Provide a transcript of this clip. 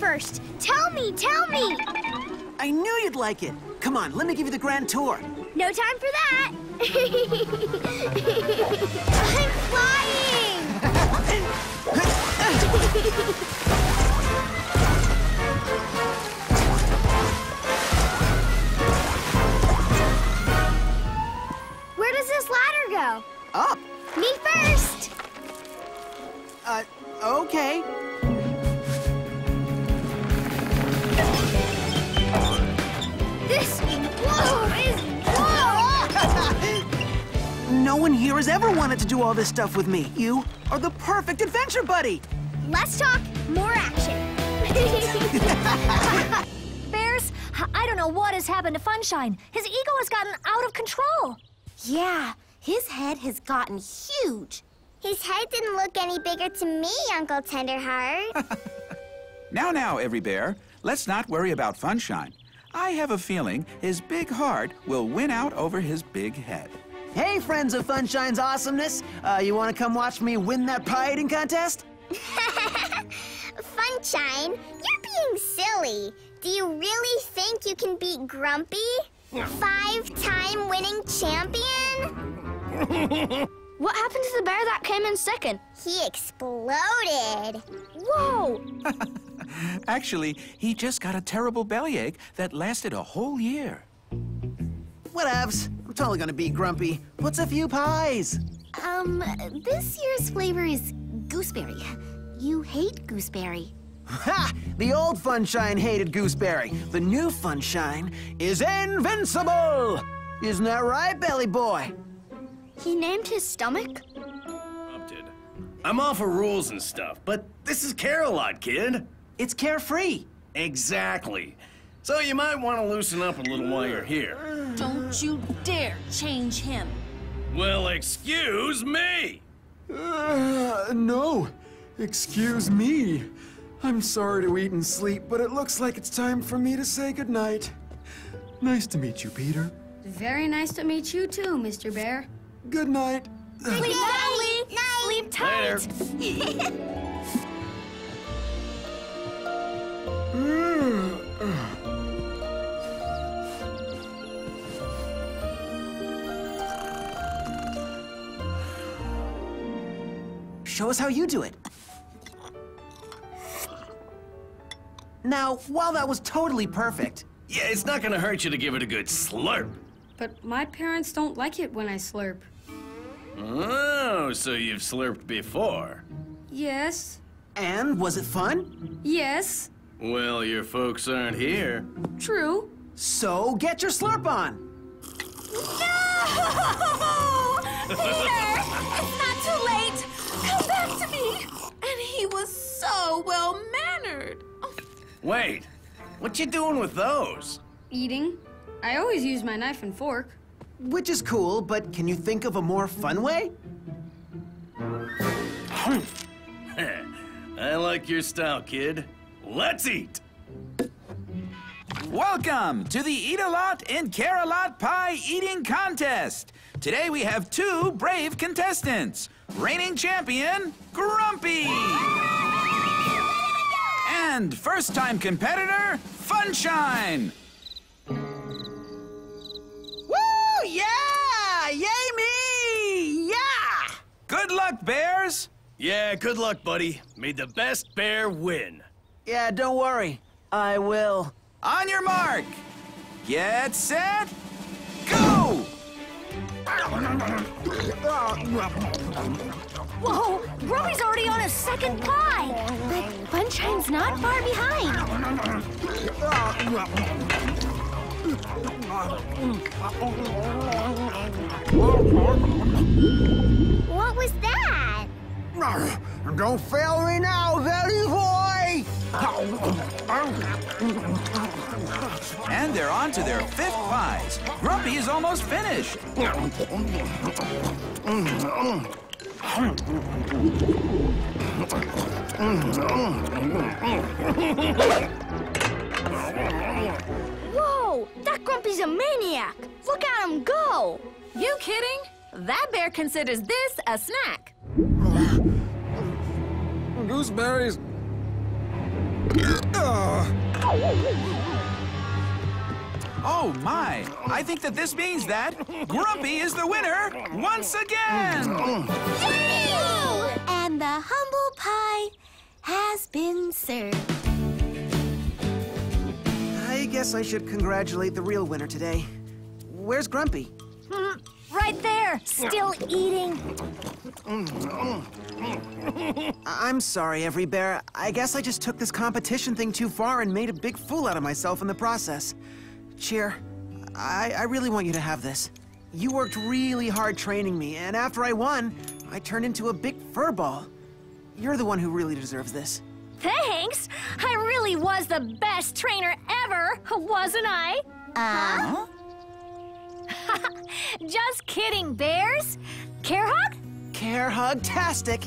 first. Tell me, tell me. I knew you'd like it. Come on, let me give you the grand tour. No time for that. No one here has ever wanted to do all this stuff with me. You are the perfect adventure buddy. Less talk, more action. Bears, I don't know what has happened to Funshine. His ego has gotten out of control. Yeah, his head has gotten huge. His head didn't look any bigger to me, Uncle Tenderheart. Now, now, every bear, let's not worry about Funshine. I have a feeling his big heart will win out over his big head. Hey, friends of Funshine's awesomeness. Uh, you want to come watch me win that pie eating contest? Funshine, you're being silly. Do you really think you can beat Grumpy? Five-time winning champion? What happened to the bear that came in second? He exploded. Whoa! Actually, he just got a terrible bellyache that lasted a whole year. Whatevs. I'm totally gonna be Grumpy. What's a few pies? Um, this year's flavor is gooseberry. You hate gooseberry. Ha! The old Funshine hated Gooseberry. The new Funshine is invincible! Isn't that right, Belly Boy? He named his stomach? interrupted. I'm all for rules and stuff, but this is Care-a-Lot, kid. It's carefree. Exactly. So you might want to loosen up a little while you're here. Don't you dare change him. Well, excuse me. Uh, no. Excuse me. I'm sorry to eat and sleep, but it looks like it's time for me to say goodnight. Nice to meet you, Peter. Very nice to meet you too, Mr. Bear. Good night. Sleep soundly. Sleep tight. Show us how you do it. Now, while that was totally perfect, Yeah, it's not gonna hurt you to give it a good slurp. But my parents don't like it when I slurp. Oh, so you've slurped before. Yes. and was it fun? Yes. Well, your folks aren't here. True. So get your slurp on. No! Peter! Wait, what you doing with those? Eating. I always use my knife and fork. Which is cool, but can you think of a more fun way? I like your style, kid. Let's eat. Welcome to the Eat a Lot and Care a Lot Pie Eating Contest. Today we have two brave contestants reigning champion, Grumpy, and first time competitor, Funshine. Woo! Yeah! Yay me! Yeah! Good luck, Bears. Yeah, good luck, buddy. May the best bear win. Yeah, don't worry. I will. On your mark. Get set. Whoa! Grumpy's already on his second pie! But Funshine's not far behind. What was that? Don't fail me now, Belly Boy! And they're on to their fifth pies. Grumpy is almost finished. Whoa! That Grumpy's a maniac! Look at him go! you kidding? That bear considers this a snack. Gooseberries. Oh my! I think that this means that Grumpy is the winner once again! Yay! And the humble pie has been served. I guess I should congratulate the real winner today. Where's Grumpy? Mm, right there, still eating. I'm sorry, Every Bear. I guess I just took this competition thing too far and made a big fool out of myself in the process. Cheer, I, I really want you to have this. You worked really hard training me, and after I won, I turned into a big fur ball. You're the one who really deserves this. Thanks. I really was the best trainer ever, wasn't I? Uh, Just kidding, bears. Care hug? Care hug-tastic.